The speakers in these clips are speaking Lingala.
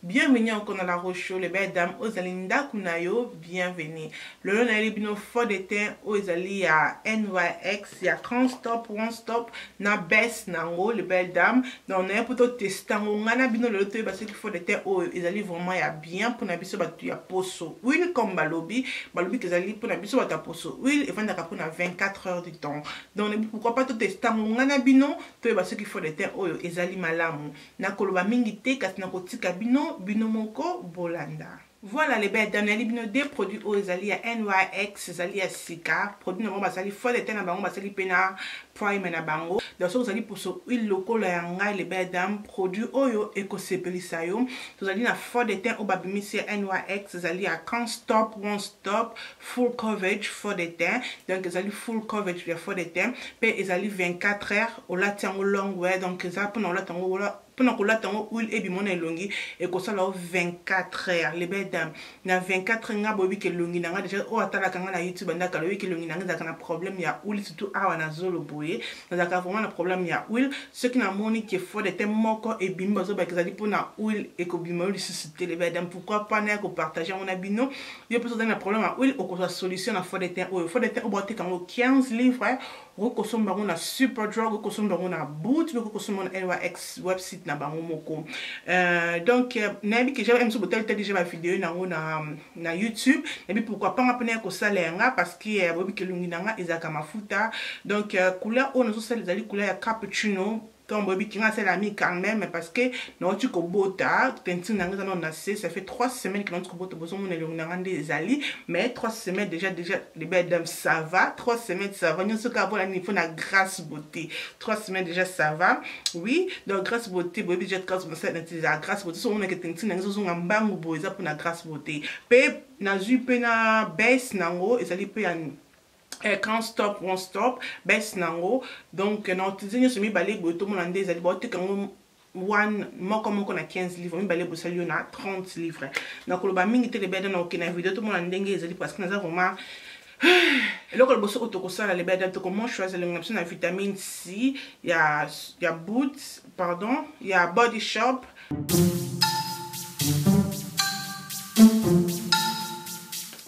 Bienvenue encore na la roche show le belle dame oyo ezali ndaku na yo bienvenue lelo nayeli bino faux de teint oyo ezali ya nyx ya cran stop one stop na baisse na yango le belle dame donc naye mpo totesta yango ngai na bino lelo toyeba soki faux de teint oyo ezali vraiment ya bien mpo na biso bato ya poso huile comme balobi balobi ke ezali mpo na biso bato ya poso huile efandaka mpo na 24 heures du temps donc pourquoi pas totesta yango ngai na bino toyeba soki faux de teint oyo ezali malamu Nakoloba mingi te kasi nakotika bino bino moko bolanda. Voilà les belles dames, nayeli bino de produits oyo ezali ya NYX, ezali ya sika, produit na bango basali fond de teint na bango basali pe na primer na bango. Donc soki ozali poso huile lokola ya ngai les belles dames, produit oyo ekosepelisa yo. Tozali na fond de teint oyo babimisi ya NYX, ezali ya Can't Stop, Won't Stop, full coverage faux de teint donc ezali full coverage ya faux de teint mpe ezali 24 heures olati yango long wear donc eza mpona olata yango mpona kolata yango huile ebima na elongi ekosala yo 24 heures les belles dames na 24 heures nga boyebi ke elongi na nga deja oyo atalaka nga na youtube andaka alobi ke elongi na nga ezalaka na problème ya huile surtout awa na zolo boye nazalaka vraiment na problème ya huile soki namoni ke faux de teint moko ebimi bazobaka ezali mpona huile ekobima yo lisusu te les belles dames pourquoi pas naya kopartage yango na bino Yo pesa ozali na problème ya huile okozwa solution na fond de teint oyo. Fond de teint oyo baoteka yango 15 livres, okoki kosomba yango na Superdrug, okoki kosomba yango na Boots, okoki kosomba yango na LYX website na bango moko. Euh, donc euh, nayebi ke j'avais biso botali tali je ba video na yango na na YouTube. Nayebi pourquoi pas nga pena ya kosala ya nga parce que euh, boyebi ke lungi na nga ezalaka mafuta. Donc euh, couleur oyo nazo sala ezali couleur ya cappuccino Comme boyebi kinga asala ami quand même parce que nauti kobota tentine na ngai eza nano na se ça fait trois semaines que nauti kobota bozomona elongi na ngai nde ezali mais trois semaines déjà déjà les belles dames ça va trois semaines ça va nyonso kaka mpona niveau na grâce beauté trois semaines déjà ça va oui donc grâce beauté boyebi déjà grâce mosala na tila grâce beauté soki omonake tentine na ngai ezozonga mbangu boye eza mpona grâce beauté mpe nazwi mpe na baisse na yango ezali mpe ya eh, can't stop won't stop bes nango donc na utilize nyonso mibale boye tomona nde ezali baoteka yango one moko moko na 15 livre mibale bosali yo na 30 livre nakoloba mingi te lebeda na okende na video tomona ndenge ezali parce que naza vraiment eloko liboso oyo tokosala lebeda tokomoshwaz elongi na biso na vitamine c ya, ya boot pardon ya body shop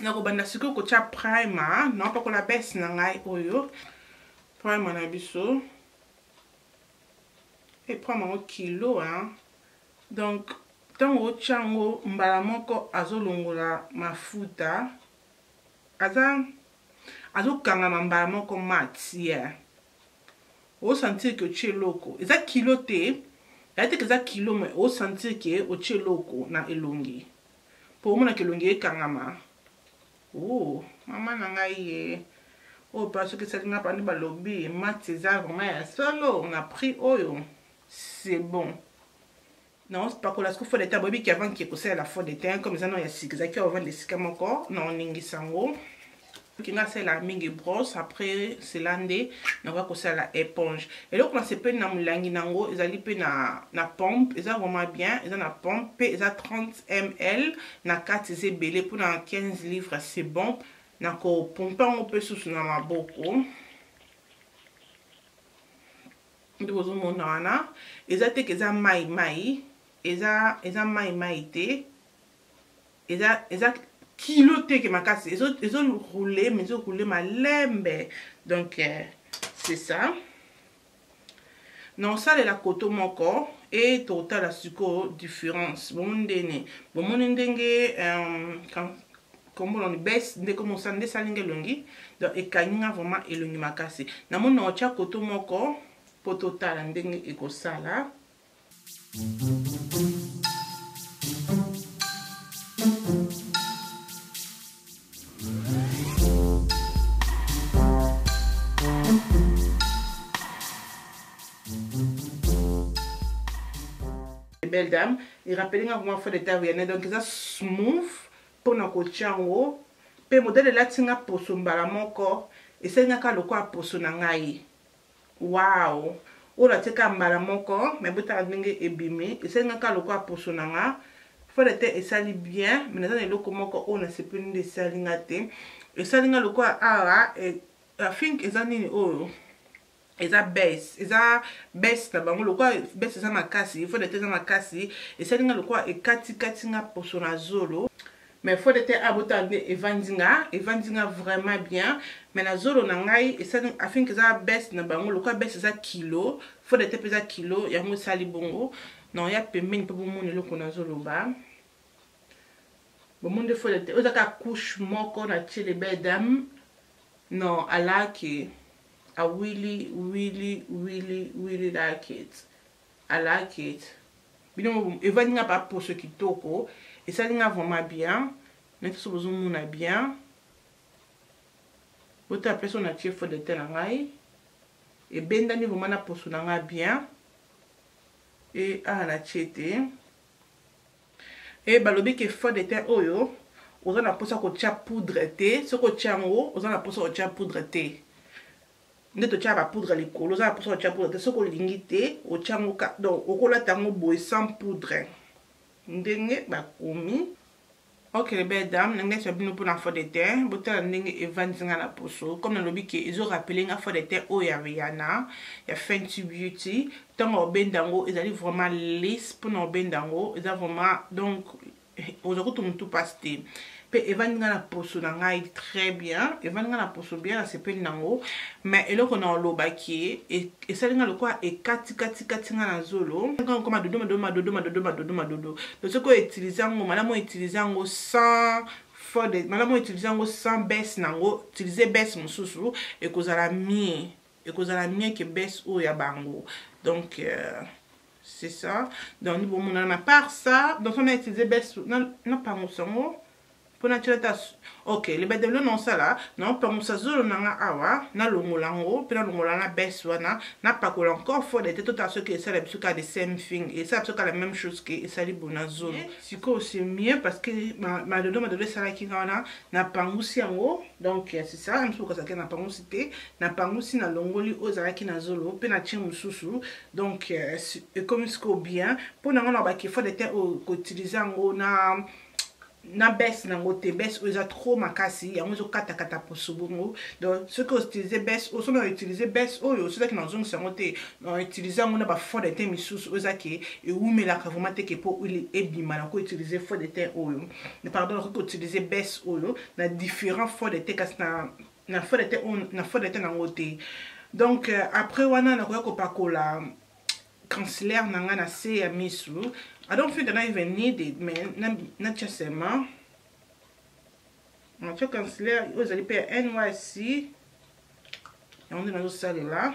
nakobanda sikoyo kotya primer naopakola base na ngai oyo primer na biso eprend yango kilo hein? donc ntango otya yango mbala moko azolongola mafuta aza azokangama mbala moko matière o sentir que otie eloko eza kilo te yate que eza kilo mais o sentir que otie eloko na elongi po omona que elongi ekangama oh mama na ngai ye oyo pa soki esali nga pande balobi mati eza vraiment ya solo na prix oyo c'est bon Non, pakola siko fond de teint boyebi ki avant ki ekosalela fond de teint comme eza nao ya sika ezalaki ovanda esika moko naoningisa yango soki ngai asalela mingi brosse après cela nde nakoya kosalela éponge eloko nasepeli na molangi na yango ezali mpe na, na pompe eza vraiment bien eza na pompe mpe eza 30 ml na kati eza ebele mpo na 15 livre c'est bon nakopompe yango mpe susu na maboko nde bozomona wana eza te ke eza mai mai eza eza mai mai te eza eza kilo te ke makasi ezo ezo roule mais ezo roule malembe donc euh, c'est ça na osalela koto moko e totala sikoyo différence bomoni ndeni bomoni ndenge euh, kombo na bes ndeko mosana nde esali nga elongi donc ekangi nga vraiment elongi makasi namoni na otya koto moko mpo totala ndenge ekosala mm -hmm. belle dame irappelinga vraiment fo leta riane donc eza smooth Mpo na kotya yango, mpe modele elati ngai poso mbala moko, esali ngai kaka lokola poso na ngai. Wow! Oyo natie kaka mbala moko, mais botala ndenge ebimi, esali ngai kaka lokola poso na ngai. Fallait te esali bien, mais naza na eloko moko oyo nasepeli nde esali ngai te. Esali ngai lokola awa, eh, Fink eza nini oyo? eza base eza base na bango lokola base eza makasi fodete eza makasi esali nga lokola ekatikati nga poso na zolo mais fodete abota nde evandi nga evandi nga vraiment bien mais na zolo na ngai esali afinki eza base na bango lokola base eza kilo fodete mpe eza kilo yango esali bongo non ya pembeni mpe bomoni eloko nazoloba bomoni nde fodete oyo eza kaka couche moko na tiele bedame non alaki I really really really really like it I like it bino evandi nga ba poso kitoko esali nga vraiment bien na biso bozomona bien bote ya place oyo natie fo de te na ngai ebendani vraimen na poso na ngai bien e awa natie te He balobi ke fond de teint oyo oza na posa kotia poudre te soki otia yango oza na posa kotia poudre te nde totiaka ba poudre likolo oza na posa kotia poudre te soki olingi te otia yango donc okolata yango boye sans poudre ndenge bakomi Ok les belles dames, na ngati ya bino pona fond de teint, botala ndenge evandisi nga na poso. Comme nalobi ke ezo rappeler nga fond de teint oyo ya Rihanna, ya Fenty Beauty, ntango ya kobenda yango ezali vraiment lise mpo na kobenda yango eza vraiment donc oza kutu motu mpasi te mpe evandi ngai na poso na ngai très bien evandi ngai na poso bien nasepeli nango mais eloko na olobaki esali ngai lokola ekatikatikati ngai na zolo koma dodomadodomadodomadodomadodomadodo to soki outilize yango malamu outilize yango sans fode malamu outilize yango sans baisse nango utilize baisse mosusu ekozala mie ekozala mieux que baisse oyo ya bango donc euh, c'est ça donc ni bomonana na part ça donc so na utilise baisse napangusa yango mpo natyola ta ok libadelo naosala naopangusa zolo na nga awa nalongola yango mpe nalongola na bes wana napakola encore fode te totala soki esala biso kaka the same thing esala biso kaka la même chose ke esali bona zolo eh, sikoyo c'est mieux parce que madodo madodo esalaki nga wana napangusi yango donc c'est ça biso okasaki napangusi te na pangusi na longoli oyo ezalaki na zolo pe na tie mususu donc euh, ekomi siko bien po na ngo na baki fo de te ko utiliser yango na na baisse nango te baisse oyo eza trop makasi yango ezokata-kata poso bongo donc soki outilize baisse oyo soki outilize baisse oyo sozaki na ozongisa yango te na utilize yango na bafond de teint misusu oyo eza ke ewumelaka vraiment te ke mpo huile ebima na koutilize fond de teint oyo pardon nakoki koutilize baisse oyo na différent fond de teint kasi na na fode te oh, na fode te nango te donc euh, après wana nakoya kopakola cancelaire na ngai na se ya misu i don't think that i even need it mais natya sema natya cancelaire oyo ezali mpe ya nyc yango nde nazosalela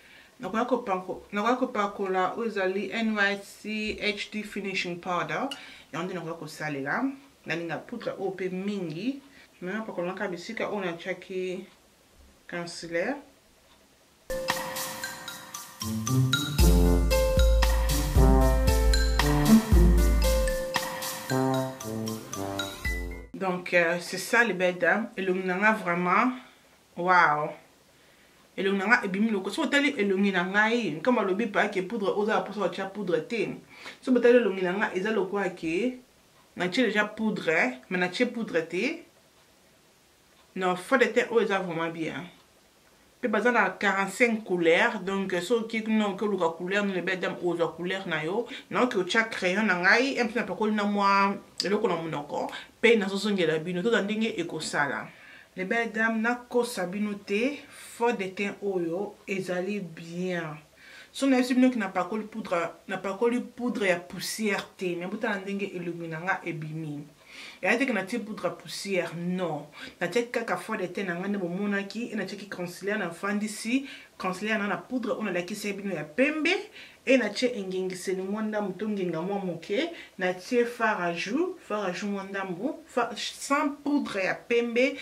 Nakoya kopanko, nakoya kopakola oyo ezali NYC HD finishing powder, yango nde nakoya kosalela. Nalinga poudre oyo pe mingi, mais napakola na kaka bisika oyo natiaki concealer. Donc euh, c'est ça les belles dames, elongi na nga vraiment, waouh. elongi na ngai ebimi loko soki otali elongi na ngai nkama alobi mpaya ke poudre oza na mposa otya poudre te soki otali elongi na ngai eza lokola ke natye deja poudre me natye poudre te non fond de teint oyo eza vraiment bien mpe baza na 45 couleur donc soki kuna oke oluka couleur nini ebe dame ozwa couleur na yo naoki otya crayon na ngai mpe napakoli na mwa eloko na monoko mpe nazozongela bino toza ndenge ekosala Les belles dames na kosa bino te faux de teint oyo ezali bien so na yebisi bino ki na pakoli poudre na pakoli poudre ya poussière te mais botala ndenge elongi na nga ebimi ezali teke natie poudre ya poussière non natiaki kaka faux de teint na nga nde bomonaki e natiaki consilaire na fandisi consilaire na na poudre oyo nalakisaki bino ya pembe et natie engengiseli mwa ndambu to ngenga mwa moke natie fard à jour fard à jour mwa ndambu sans poudre ya pembe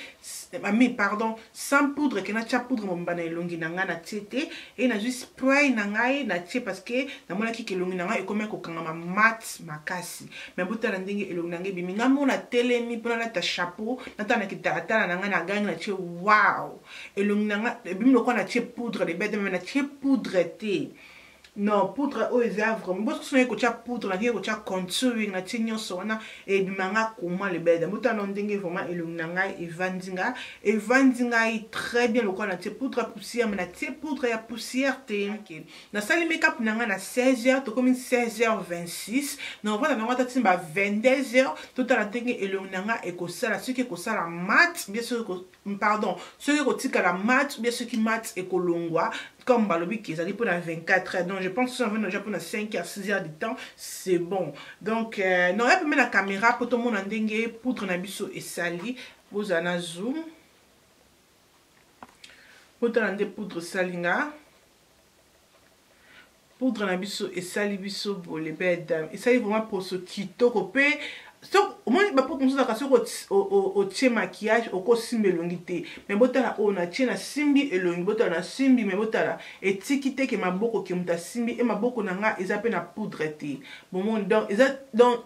ami pardon sans poudre ke natia poudre mobimba na elongi na ngai natie te et nazwi spray na ngai natie parce que namonaki ke elongi na ngai ekomaki kokangama mat makasi me botala ndenge elongi na ngai ebimi ngai moko natelemi mpo nalata chapeau natala na kitalatala na ngai na gangi natie wow elongi na ngai ebimi lokola natie poudre lebede me natie poudre te non poudre oyo eza vraiment boso soki naye kotia poudre naye kotia contouring natie nyonso wana ebima nga comment le bel d'amour tala ndenge vraiment elongi na ngai evandi nga evandi ngai très bien lokola natie poudre ya poussière mais natie poudre ya poussière te okay. nasali makeup na ngai na 16 heures tokomi 16 heures 26 na ovanda nango ata timba 22 heures totala ndenge elongi na ngai ekosala soki ekosala mat bien soki Mm, pardon soki ekotikala mat bia soki mat ekolongwa comme balobi ke ezali mpona 24 heures donc je pense soki avanda deja mpona 5 heures 6 heures du temps c'est bon donc euh, non ya pembe na caméra mpo tomona ndenge poudre na biso esali bozala na zoom mpo tala nde poudre esali nga Poudre na biso esali biso bole belle dame esali vraiment poso kitoko pe omoni bapoudre mosusu ezalaka soki otie maquillage okosimba elongi te me botala oyo natie nasimbi elongi botala nasimbi me botala etiki te ke maboko ke moto asimbi e maboko na nga eza pe na poudre te bomoni donc eza donc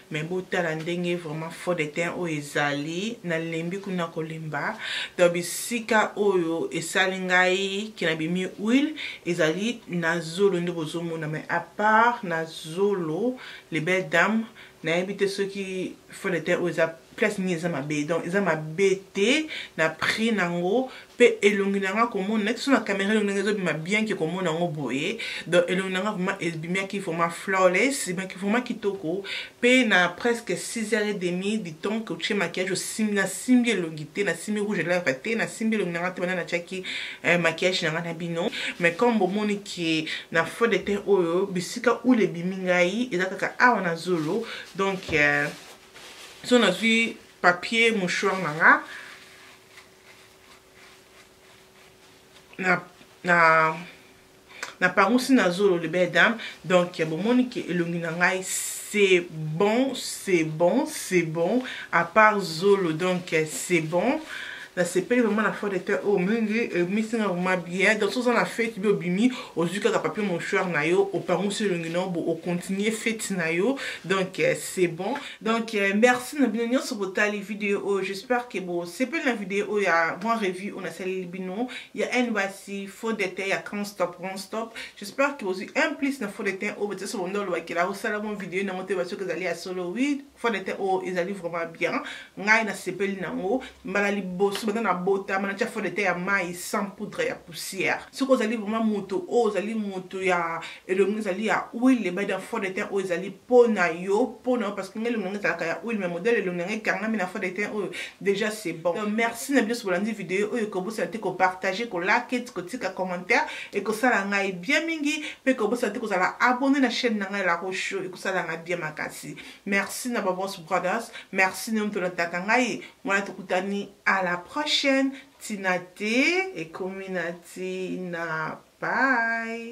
mais botala ndenge vraiment faux de teint oyo ezali nalembi kuna kolemba donc bisika oyo esali ngai kina bimi huile ezali na zolo nde bozomona mais à part na zolo les belles dames nayebi te soki faux de teint oyo eza place nini eza mabe donc eza mabe te na prix nango pe elongi na nga komona neti so na camera elongi na nga ezobima bien ke komona yango boye donc elongi na nga vraiment ebimiaki vraiment flawless ebimaki vraiment kitoko pe na presque 6 heures et demi du temps que otie maquillage osimbi nasimbi elongi te nasimbi rouge lèvre te nasimbi elongi na nga te banda natiaki eh, maquillage na nga na bino mais comme bomoni ke na faux de teint oyo bisika oule ebimi ngai eza kaka awa na zolo donc euh, so nazwi papier mouchoir na nga na na napangusi na zolo le belle dame donc bomoni ke elongi na ngai c'est bon c'est bon c'est bon à part zolo donc c'est bon nasepeli vraimen na fo de te oyo mingi ebimisi nga vraimen bien donc soza na fete bi obimi ozwi kaka papier mouchoir na yo opangusi elongi na yo bo ocontinue fete na yo donc c'est bon donc euh, merci na bino nyonso botali video oyo j'espère ke bosepeli na video oyo ya mwa revue oyo nasaleli bino ya nbasi faux detin ya can stop ron stop j'espère ke bozwi un plus na faux detin oyo botiaso bonda olobakela osala mwa video nango te basoki ezali ya solo wi faux detin oyo ezali vraiment bien ngai nasepeli nango mbala liboso banda na botama natya faux detin ya mai sans poudre ya poussière soki ozali vraiment moto oyo ozali moto ya elongi ezali ya huile ebadi ya fond de teint oyo ezali mpo na yo mpo na yo parce que ngai elongi yango ezalaka ya huile mais modèle elongi yango ekangami na fond de teint oyo déjà c'est bon donc merci na biso bolandi video oyo ekobosana te kopartage kolake kotika commentaire ekosala ngai bien mingi mpe ekobosana te kozala abonne na chaîne na ngai la rocho ekosala ngai bien makasi merci na babos brothers merci na yo moto olandaka ngai mwana tokutani à la prochaine Tina te ekomi na tina bye.